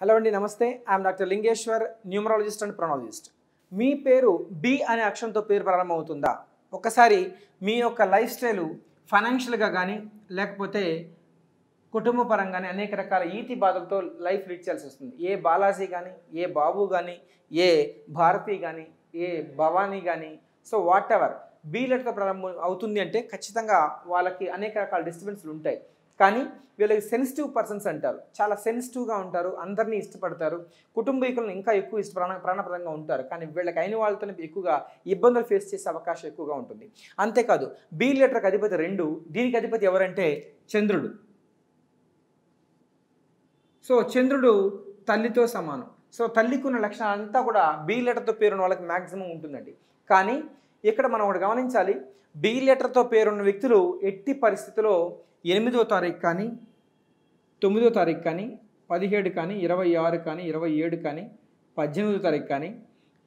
Hello అండి నమస్తే. I'm doctor Lingeshwar numerologist and ప్రొనాలజిస్ట్ మీ పేరు బి అనే అక్షరంతో పేరు ప్రారంభమవుతుందా? ఒకసారి మీ యొక్క లైఫ్ స్టైలు ఫైనాన్షియల్గా కానీ లేకపోతే కుటుంబ పరంగానే అనేక రకాల ఈతి బాధలతో లైఫ్ లీడ్ చేయాల్సి వస్తుంది. ఏ బాలాజీ కానీ ఏ బాబు కానీ ఏ భారతి కానీ ఏ భవానీ కానీ సో వాట్ ఎవర్ బీ లెటర్తో ప్రారంభం అవుతుంది అంటే ఖచ్చితంగా వాళ్ళకి అనేక రకాల డిస్టర్బెన్స్లు ఉంటాయి. కానీ వీళ్ళకి సెన్సిటివ్ పర్సన్స్ అంటారు. చాలా సెన్సిటివ్గా ఉంటారు అందరినీ ఇష్టపడతారు. కుటుంబీకులను ఇంకా ఎక్కువ ఇష్ట ప్రాణ ప్రాణప్రదంగా ఉంటారు. కానీ వీళ్ళకి అయిన వాళ్ళతో ఎక్కువగా ఇబ్బందులు ఫేస్ చేసే అవకాశం ఎక్కువగా ఉంటుంది. అంతేకాదు బీ లెటర్కి అధిపతి రెండు దీనికి అధిపతి ఎవరంటే చంద్రుడు. సో చంద్రుడు తల్లితో సమానం. సో తల్లికి ఉన్న లక్షణాలు అంతా కూడా బి లెటర్తో పేరున్న వాళ్ళకి మ్యాక్సిమం ఉంటుందండి. కానీ ఇక్కడ మనం ఒకటి గమనించాలి. బీ లెటర్తో పేరున్న వ్యక్తులు ఎట్టి పరిస్థితిలో ఎనిమిదో తారీఖు కానీ తొమ్మిదో తారీఖు కానీ పదిహేడు కానీ ఇరవై ఆరు కానీ ఇరవై ఏడు కానీ పద్దెనిమిదో తారీఖు కానీ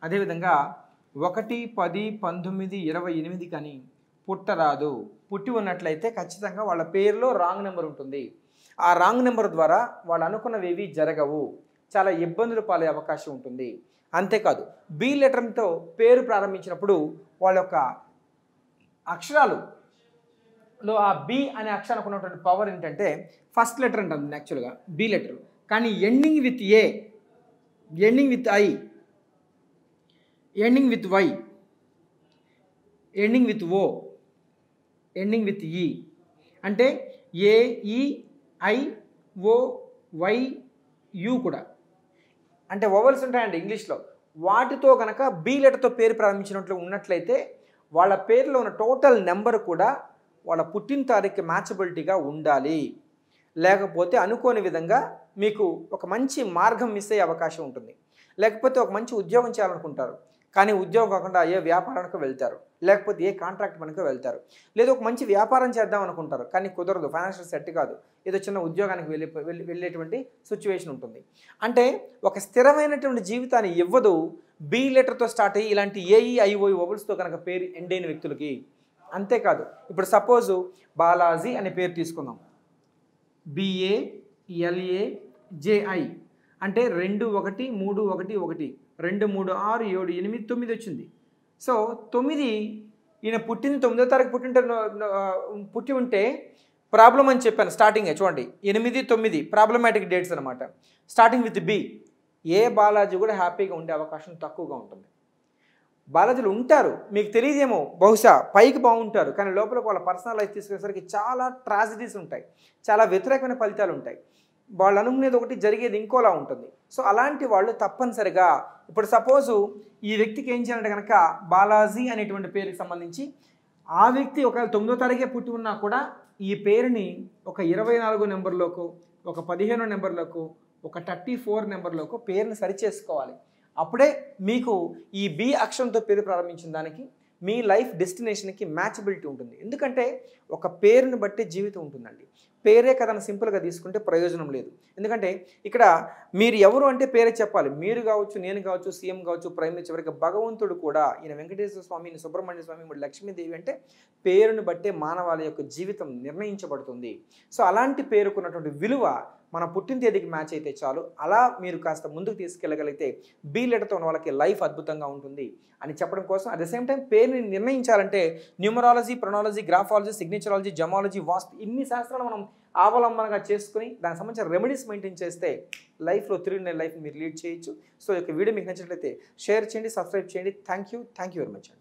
అదేవిధంగా ఒకటి పది పంతొమ్మిది ఇరవై ఎనిమిది కానీ పుట్టరాదు. పుట్టి ఉన్నట్లయితే ఖచ్చితంగా వాళ్ళ పేరులో రాంగ్ నెంబర్ ఉంటుంది. ఆ రాంగ్ నెంబర్ ద్వారా వాళ్ళు అనుకున్నవేవి జరగవు. చాలా ఇబ్బందులు పాలే అవకాశం ఉంటుంది. అంతేకాదు బి లెటర్తో పేరు ప్రారంభించినప్పుడు వాళ్ళ యొక్క అక్షరాలు లో ఆ బి అనే అక్షరానికి ఉన్నటువంటి పవర్ ఏంటంటే ఫస్ట్ లెటర్ అంటాం యాక్చువల్గా బి లెటర్ కానీ ending with A ending with I ending with Y ending with O ending with E అంటే ఏ ఈ ఐ ఓ వై యూ కూడా. అంటే ఓవల్స్ ఉంటాయండి ఇంగ్లీష్లో. వాటితో కనుక బి లెటర్తో పేరు ప్రారంభించినట్లు ఉన్నట్లయితే వాళ్ళ పేరులో ఉన్న టోటల్ నెంబర్ కూడా వాళ్ళ పుట్టిన తారీఖు మ్యాచబిలిటీగా ఉండాలి. లేకపోతే అనుకోని విధంగా మీకు ఒక మంచి మార్గం మిస్ అయ్యే అవకాశం ఉంటుంది. లేకపోతే ఒక మంచి ఉద్యోగం చేయాలనుకుంటారు. కానీ ఉద్యోగం కాకుండా ఏ వ్యాపారానికి వెళ్తారు. లేకపోతే ఏ కాంట్రాక్ట్ పనికి వెళ్తారు. లేదా ఒక మంచి వ్యాపారం చేద్దాం అనుకుంటారు. కానీ కుదరదు. ఫైనాన్షియల్ సెట్ కాదు. ఏదో చిన్న ఉద్యోగానికి వెళ్ళి వెళ్ళేటువంటి సిచ్యువేషన్ ఉంటుంది. అంటే ఒక స్థిరమైనటువంటి జీవితాన్ని ఇవ్వదు. బి లెటర్తో స్టార్ట్ అయ్యి ఇలాంటి ఏఈ ఐఓ వబుల్స్తో కనుక పేరు ఎండ్ అయిన వ్యక్తులకి అంతేకాదు ఇప్పుడు సపోజు బాలాజీ అనే పేరు తీసుకుందాం. బిఏ ఎల్ఏ జేఐ అంటే రెండు ఒకటి మూడు ఒకటి ఒకటి రెండు మూడు ఆరు ఏడు ఎనిమిది తొమ్మిది వచ్చింది. సో తొమ్మిది ఈయన పుట్టిన తొమ్మిదో తారీఖు పుట్టింటే పుట్టి ఉంటే ప్రాబ్లం అని చెప్పాను స్టార్టింగే చూడండి. ఎనిమిది తొమ్మిది ప్రాబ్లమాటిక్ డేట్స్ అనమాట starting with B A Balaji కూడా హ్యాపీగా ఉండే అవకాశం తక్కువగా ఉంటుంది. బాలాజీలు ఉంటారు. మీకు తెలియదేమో బహుశా పైకి బాగుంటారు. కానీ లోపల వాళ్ళ పర్సనల్ లైఫ్ తీసుకునేసరికి చాలా ట్రాజడీస్ ఉంటాయి. చాలా వ్యతిరేకమైన ఫలితాలు ఉంటాయి. వాళ్ళు అనుకునేది ఒకటి జరిగేది ఇంకోలా ఉంటుంది. సో అలాంటి వాళ్ళు తప్పనిసరిగా ఇప్పుడు సపోజు ఈ వ్యక్తికి ఏం చేయాలంటే కనుక బాలాజీ అనేటువంటి పేరుకి సంబంధించి ఆ వ్యక్తి ఒకవేళ తొమ్మిదో తారీఖే పుట్టి ఉన్నా కూడా ఈ పేరుని ఒక ఇరవై నాలుగో నెంబర్లోకు ఒక పదిహేనో నెంబర్లోకి ఒక థర్టీ ఫోర్ నెంబర్లోకు పేరుని సరిచేసుకోవాలి. అప్పుడే మీకు ఈ బి అక్షరంతో పేరు ప్రారంభించిన దానికి మీ లైఫ్ డెస్టినేషన్కి మ్యాచబిలిటీ ఉంటుంది. ఎందుకంటే ఒక పేరుని బట్టి జీవితం ఉంటుందండి. పేరే కథను సింపుల్గా తీసుకుంటే ప్రయోజనం లేదు. ఎందుకంటే ఇక్కడ మీరు ఎవరు అంటే పేరే చెప్పాలి. మీరు కావచ్చు నేను కావచ్చు సీఎం కావచ్చు ప్రైమ్ మినిస్టర్ చివరికి భగవంతుడు కూడా ఈయన వెంకటేశ్వర స్వామి ఈయన సుబ్రహ్మణ్య స్వామి మరి లక్ష్మీదేవి అంటే పేరును బట్టే మానవాళి యొక్క జీవితం నిర్ణయించబడుతుంది. సో అలాంటి పేరుకున్నటువంటి విలువ మన పుట్టిన తేదీకి మ్యాచ్ అయితే చాలు. అలా మీరు కాస్త ముందుకు తీసుకెళ్ళగలిగితే బీ లెటర్తో ఉన్న వాళ్ళకి లైఫ్ అద్భుతంగా ఉంటుంది అని చెప్పడం కోసం అట్ ద సేమ్ టైం పేరుని నిర్ణయించాలంటే numerology pronology graphology signatureology gemology vastu ఇన్ని శాస్త్రాలు మనం అవలంబనగా చేసుకుని దానికి సంబంధించిన రెమెడీస్ మెయింటైన్ చేస్తే లైఫ్లో తిరిగిన లైఫ్ మీరు లీడ్ చేయొచ్చు. సో ఈ యొక్క వీడియో మీకు నచ్చినట్లయితే షేర్ చేయండి సబ్స్క్రైబ్ చేయండి. Thank you. Thank you very much అండి.